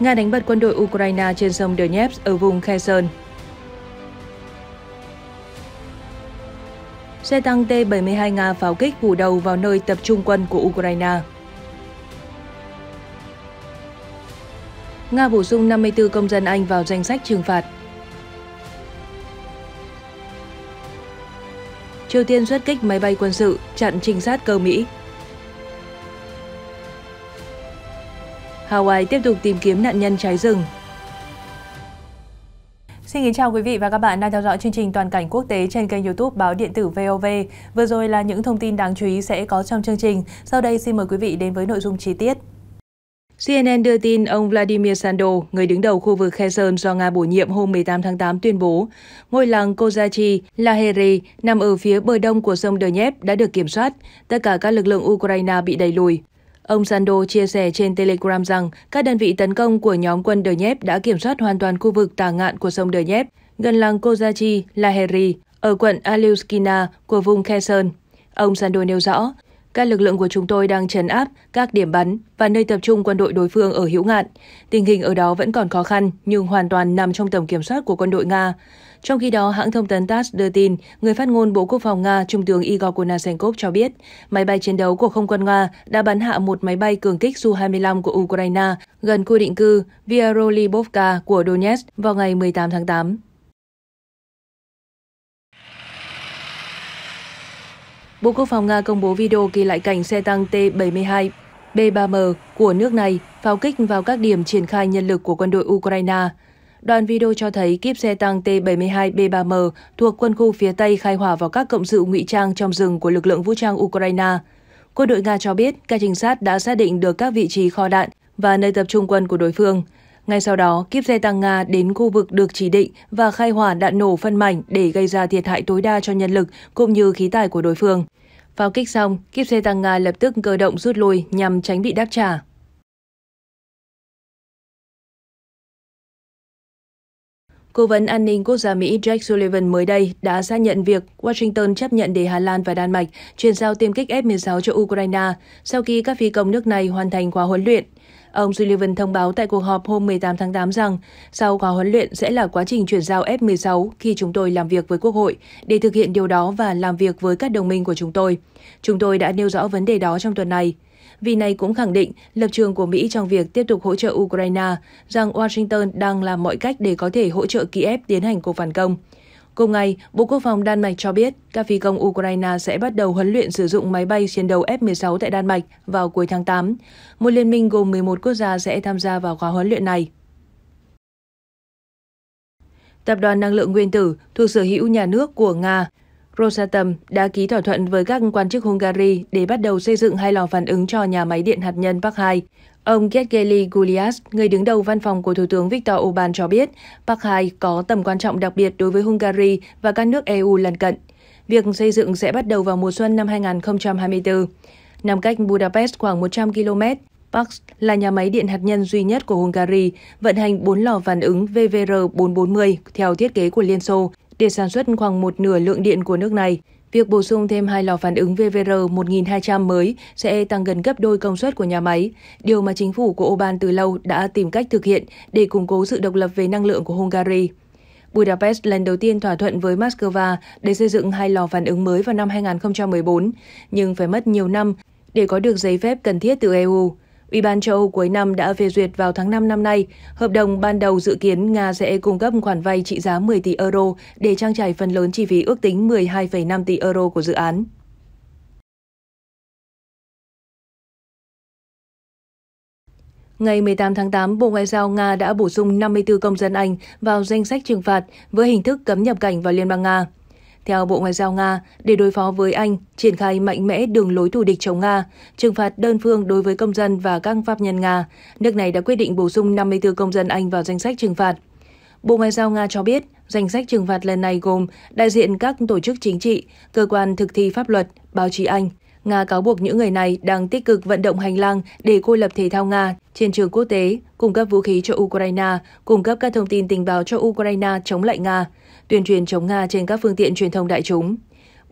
Nga đánh bật quân đội Ukraine trên sông Donetsk ở vùng Kherson. Xe tăng T-72 Nga pháo kích phủ đầu vào nơi tập trung quân của Ukraine. Nga bổ sung 54 công dân Anh vào danh sách trừng phạt. Triều Tiên xuất kích máy bay quân sự, chặn trinh sát cơ Mỹ. Hawaii tiếp tục tìm kiếm nạn nhân cháy rừng. Xin kính chào quý vị và các bạn đang theo dõi chương trình Toàn cảnh quốc tế trên kênh YouTube Báo điện tử VOV. Vừa rồi là những thông tin đáng chú ý sẽ có trong chương trình. Sau đây xin mời quý vị đến với nội dung chi tiết. CNN đưa tin ông Vladimir Sando, người đứng đầu khu vực Kherson do Nga bổ nhiệm hôm 18 tháng 8 tuyên bố, ngôi làng Kozachi, Laheri nằm ở phía bờ đông của sông Donetsk đã được kiểm soát, tất cả các lực lượng Ukraine bị đẩy lùi. Ông Sando chia sẻ trên Telegram rằng các đơn vị tấn công của nhóm quân Donetsk đã kiểm soát hoàn toàn khu vực tả ngạn của sông Donetsk, gần làng Kozachi, Laheri, ở quận Alyuskina của vùng Kherson. Ông Sando nêu rõ, các lực lượng của chúng tôi đang trấn áp các điểm bắn và nơi tập trung quân đội đối phương ở hữu ngạn. Tình hình ở đó vẫn còn khó khăn nhưng hoàn toàn nằm trong tầm kiểm soát của quân đội Nga. Trong khi đó, hãng thông tấn TASS đưa tin, người phát ngôn Bộ Quốc phòng Nga, Trung tướng Igor Konashenkov cho biết, máy bay chiến đấu của không quân Nga đã bắn hạ một máy bay cường kích Su-25 của Ukraine gần khu định cư Vyarolibovka của Donetsk vào ngày 18 tháng 8. Bộ Quốc phòng Nga công bố video ghi lại cảnh xe tăng T-72 B-3M của nước này pháo kích vào các điểm triển khai nhân lực của quân đội Ukraine. Đoạn video cho thấy kíp xe tăng T-72B3M thuộc quân khu phía Tây khai hỏa vào các cộng sự ngụy trang trong rừng của lực lượng vũ trang Ukraine. Quân đội Nga cho biết các trinh sát đã xác định được các vị trí kho đạn và nơi tập trung quân của đối phương. Ngay sau đó, kíp xe tăng Nga đến khu vực được chỉ định và khai hỏa đạn nổ phân mảnh để gây ra thiệt hại tối đa cho nhân lực cũng như khí tài của đối phương. Pháo kích xong, kíp xe tăng Nga lập tức cơ động rút lui nhằm tránh bị đáp trả. Cố vấn an ninh quốc gia Mỹ Jake Sullivan mới đây đã xác nhận việc Washington chấp nhận để Hà Lan và Đan Mạch chuyển giao tiêm kích F-16 cho Ukraine sau khi các phi công nước này hoàn thành khóa huấn luyện. Ông Sullivan thông báo tại cuộc họp hôm 18 tháng 8 rằng sau khóa huấn luyện sẽ là quá trình chuyển giao F-16 khi chúng tôi làm việc với Quốc hội để thực hiện điều đó và làm việc với các đồng minh của chúng tôi. Chúng tôi đã nêu rõ vấn đề đó trong tuần này. Vì này cũng khẳng định lập trường của Mỹ trong việc tiếp tục hỗ trợ Ukraine, rằng Washington đang làm mọi cách để có thể hỗ trợ Kiev tiến hành cuộc phản công. Cùng ngày, Bộ Quốc phòng Đan Mạch cho biết các phi công Ukraine sẽ bắt đầu huấn luyện sử dụng máy bay chiến đấu F-16 tại Đan Mạch vào cuối tháng 8. Một liên minh gồm 11 quốc gia sẽ tham gia vào khóa huấn luyện này. Tập đoàn Năng lượng Nguyên tử thuộc sở hữu nhà nước của Nga Rosatom đã ký thỏa thuận với các quan chức Hungary để bắt đầu xây dựng hai lò phản ứng cho nhà máy điện hạt nhân Park 2. Ông Gergely Gulias, người đứng đầu văn phòng của Thủ tướng Viktor Orbán cho biết, Park 2 có tầm quan trọng đặc biệt đối với Hungary và các nước EU lân cận. Việc xây dựng sẽ bắt đầu vào mùa xuân năm 2024. Nằm cách Budapest khoảng 100 km, Park là nhà máy điện hạt nhân duy nhất của Hungary, vận hành 4 lò phản ứng VVR440 theo thiết kế của Liên Xô để sản xuất khoảng một nửa lượng điện của nước này. Việc bổ sung thêm hai lò phản ứng VVR 1200 mới sẽ tăng gần gấp đôi công suất của nhà máy, điều mà chính phủ của Oban từ lâu đã tìm cách thực hiện để củng cố sự độc lập về năng lượng của Hungary. Budapest lần đầu tiên thỏa thuận với Moscow để xây dựng hai lò phản ứng mới vào năm 2014, nhưng phải mất nhiều năm để có được giấy phép cần thiết từ EU. Ủy ban châu Âu cuối năm đã phê duyệt vào tháng 5 năm nay. Hợp đồng ban đầu dự kiến Nga sẽ cung cấp khoản vay trị giá 10 tỷ euro để trang trải phần lớn chi phí ước tính 12,5 tỷ euro của dự án. Ngày 18 tháng 8, Bộ Ngoại giao Nga đã bổ sung 54 công dân Anh vào danh sách trừng phạt với hình thức cấm nhập cảnh vào Liên bang Nga. Theo Bộ Ngoại giao Nga, để đối phó với Anh, triển khai mạnh mẽ đường lối thù địch chống Nga, trừng phạt đơn phương đối với công dân và các pháp nhân Nga, nước này đã quyết định bổ sung 54 công dân Anh vào danh sách trừng phạt. Bộ Ngoại giao Nga cho biết, danh sách trừng phạt lần này gồm đại diện các tổ chức chính trị, cơ quan thực thi pháp luật, báo chí Anh. Nga cáo buộc những người này đang tích cực vận động hành lang để cô lập thể thao Nga trên trường quốc tế, cung cấp vũ khí cho Ukraine, cung cấp các thông tin tình báo cho Ukraine chống lại Nga, tuyên truyền chống Nga trên các phương tiện truyền thông đại chúng.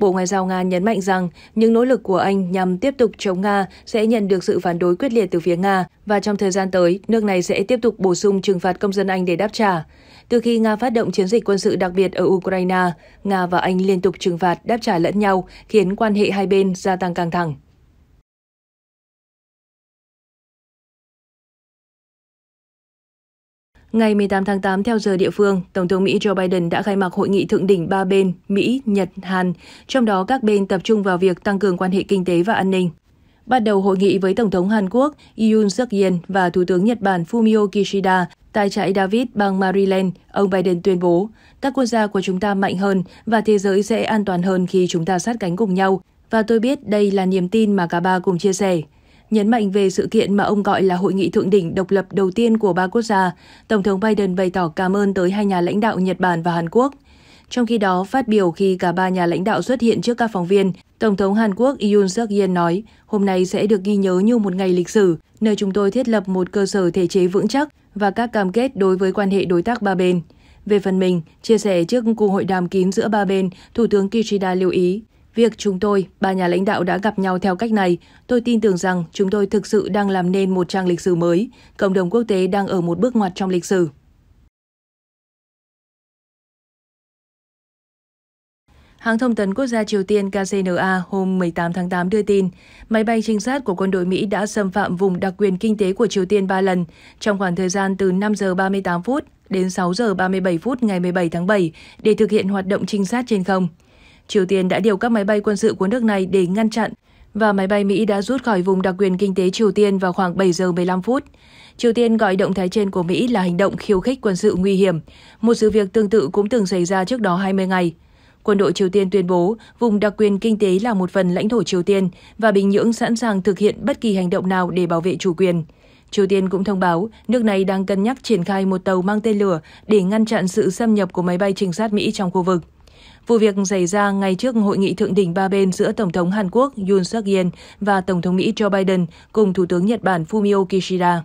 Bộ Ngoại giao Nga nhấn mạnh rằng những nỗ lực của Anh nhằm tiếp tục chống Nga sẽ nhận được sự phản đối quyết liệt từ phía Nga và trong thời gian tới, nước này sẽ tiếp tục bổ sung trừng phạt công dân Anh để đáp trả. Từ khi Nga phát động chiến dịch quân sự đặc biệt ở Ukraine, Nga và Anh liên tục trừng phạt đáp trả lẫn nhau, khiến quan hệ hai bên gia tăng căng thẳng. Ngày 18 tháng 8 theo giờ địa phương, Tổng thống Mỹ Joe Biden đã khai mạc hội nghị thượng đỉnh ba bên Mỹ, Nhật, Hàn, trong đó các bên tập trung vào việc tăng cường quan hệ kinh tế và an ninh. Bắt đầu hội nghị với Tổng thống Hàn Quốc Yoon suk yeol và Thủ tướng Nhật Bản Fumio Kishida tại trại David bang Maryland, ông Biden tuyên bố các quốc gia của chúng ta mạnh hơn và thế giới sẽ an toàn hơn khi chúng ta sát cánh cùng nhau. Và tôi biết đây là niềm tin mà cả ba cùng chia sẻ. Nhấn mạnh về sự kiện mà ông gọi là hội nghị thượng đỉnh độc lập đầu tiên của ba quốc gia, Tổng thống Biden bày tỏ cảm ơn tới hai nhà lãnh đạo Nhật Bản và Hàn Quốc. Trong khi đó, phát biểu khi cả ba nhà lãnh đạo xuất hiện trước các phóng viên, Tổng thống Hàn Quốc Yoon suk yeol nói, hôm nay sẽ được ghi nhớ như một ngày lịch sử, nơi chúng tôi thiết lập một cơ sở thể chế vững chắc và các cam kết đối với quan hệ đối tác ba bên. Về phần mình, chia sẻ trước cuộc hội đàm kín giữa ba bên, Thủ tướng Kishida lưu ý, Việc chúng tôi, ba nhà lãnh đạo đã gặp nhau theo cách này, tôi tin tưởng rằng chúng tôi thực sự đang làm nên một trang lịch sử mới. Cộng đồng quốc tế đang ở một bước ngoặt trong lịch sử. Hãng thông tấn quốc gia Triều Tiên KCNA hôm 18 tháng 8 đưa tin, máy bay trinh sát của quân đội Mỹ đã xâm phạm vùng đặc quyền kinh tế của Triều Tiên 3 lần trong khoảng thời gian từ 5 giờ 38 phút đến 6 giờ 37 phút ngày 17 tháng 7 để thực hiện hoạt động trinh sát trên không. Triều Tiên đã điều các máy bay quân sự của nước này để ngăn chặn và máy bay Mỹ đã rút khỏi vùng đặc quyền kinh tế Triều Tiên vào khoảng 7 giờ 15 phút. Triều Tiên gọi động thái trên của Mỹ là hành động khiêu khích quân sự nguy hiểm. Một sự việc tương tự cũng từng xảy ra trước đó 20 ngày. Quân đội Triều Tiên tuyên bố vùng đặc quyền kinh tế là một phần lãnh thổ Triều Tiên và Bình Nhưỡng sẵn sàng thực hiện bất kỳ hành động nào để bảo vệ chủ quyền. Triều Tiên cũng thông báo nước này đang cân nhắc triển khai một tàu mang tên lửa để ngăn chặn sự xâm nhập của máy bay trinh sát Mỹ trong khu vực. Vụ việc xảy ra ngay trước hội nghị thượng đỉnh ba bên giữa Tổng thống Hàn Quốc Yoon suk yeol và Tổng thống Mỹ Joe Biden cùng Thủ tướng Nhật Bản Fumio Kishida.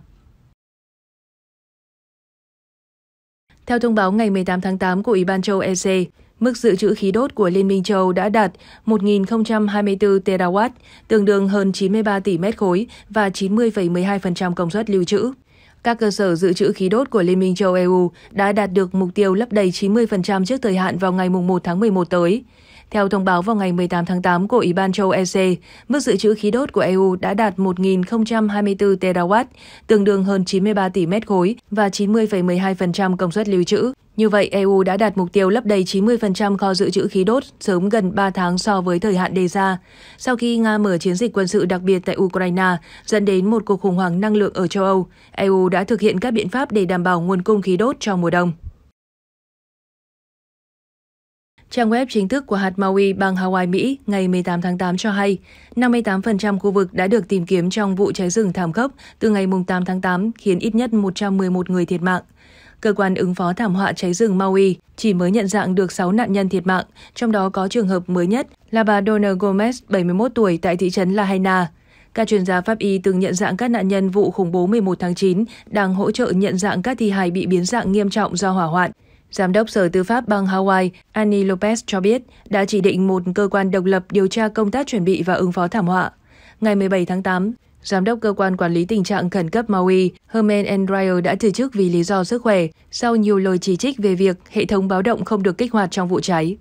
Theo thông báo ngày 18 tháng 8 của Ủy ban châu EC, mức dự trữ khí đốt của Liên minh châu đã đạt 1.024 terawatt, tương đương hơn 93 tỷ mét khối và 90,12% công suất lưu trữ. Các cơ sở dự trữ khí đốt của Liên minh châu EU đã đạt được mục tiêu lấp đầy 90% trước thời hạn vào ngày 1 tháng 11 tới. Theo thông báo vào ngày 18 tháng 8 của Ủy ban châu EC, mức dự trữ khí đốt của EU đã đạt 1.024 terawatt, tương đương hơn 93 tỷ mét khối và 90,12% công suất lưu trữ. Như vậy, EU đã đạt mục tiêu lấp đầy 90% kho dự trữ khí đốt sớm gần 3 tháng so với thời hạn đề ra. Sau khi Nga mở chiến dịch quân sự đặc biệt tại Ukraine, dẫn đến một cuộc khủng hoảng năng lượng ở châu Âu, EU đã thực hiện các biện pháp để đảm bảo nguồn cung khí đốt cho mùa đông. Trang web chính thức của hạt Maui bang Hawaii, Mỹ ngày 18 tháng 8 cho hay 58% khu vực đã được tìm kiếm trong vụ cháy rừng thảm khốc từ ngày 8 tháng 8 khiến ít nhất 111 người thiệt mạng. Cơ quan ứng phó thảm họa cháy rừng Maui chỉ mới nhận dạng được 6 nạn nhân thiệt mạng, trong đó có trường hợp mới nhất là bà Donna Gomez, 71 tuổi tại thị trấn Lahaina. Các chuyên gia pháp y từng nhận dạng các nạn nhân vụ khủng bố 11 tháng 9 đang hỗ trợ nhận dạng các thi hài bị biến dạng nghiêm trọng do hỏa hoạn. Giám đốc Sở Tư pháp bang Hawaii Annie Lopez cho biết đã chỉ định một cơ quan độc lập điều tra công tác chuẩn bị và ứng phó thảm họa. Ngày 17 tháng 8, Giám đốc cơ quan quản lý tình trạng khẩn cấp Maui, Herman Andreyer đã từ chức vì lý do sức khỏe, sau nhiều lời chỉ trích về việc hệ thống báo động không được kích hoạt trong vụ cháy.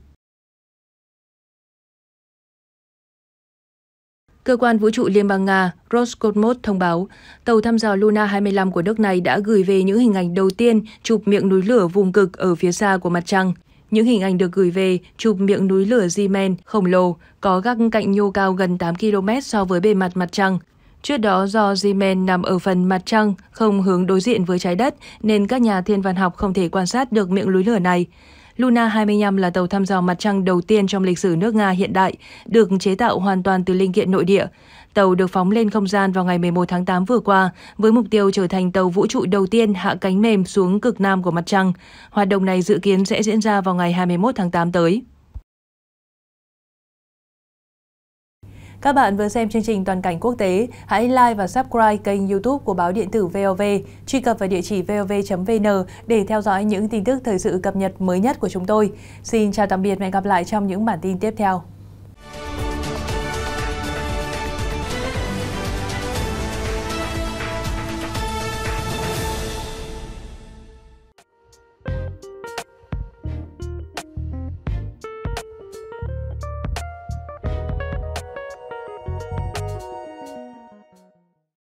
Cơ quan vũ trụ Liên bang Nga Roscosmos thông báo, tàu thăm dò Luna 25 của nước này đã gửi về những hình ảnh đầu tiên chụp miệng núi lửa vùng cực ở phía xa của mặt trăng. Những hình ảnh được gửi về chụp miệng núi lửa Zeeman khổng lồ có gác cạnh nhô cao gần 8 km so với bề mặt mặt trăng. Trước đó do Yemen nằm ở phần mặt trăng không hướng đối diện với trái đất nên các nhà thiên văn học không thể quan sát được miệng núi lửa này. Luna 25 là tàu thăm dò mặt trăng đầu tiên trong lịch sử nước Nga hiện đại, được chế tạo hoàn toàn từ linh kiện nội địa. Tàu được phóng lên không gian vào ngày 11 tháng 8 vừa qua, với mục tiêu trở thành tàu vũ trụ đầu tiên hạ cánh mềm xuống cực nam của mặt trăng. Hoạt động này dự kiến sẽ diễn ra vào ngày 21 tháng 8 tới. Các bạn vừa xem chương trình Toàn cảnh quốc tế, hãy like và subscribe kênh YouTube của báo điện tử VOV, truy cập vào địa chỉ vov.vn để theo dõi những tin tức thời sự cập nhật mới nhất của chúng tôi. Xin chào tạm biệt và hẹn gặp lại trong những bản tin tiếp theo.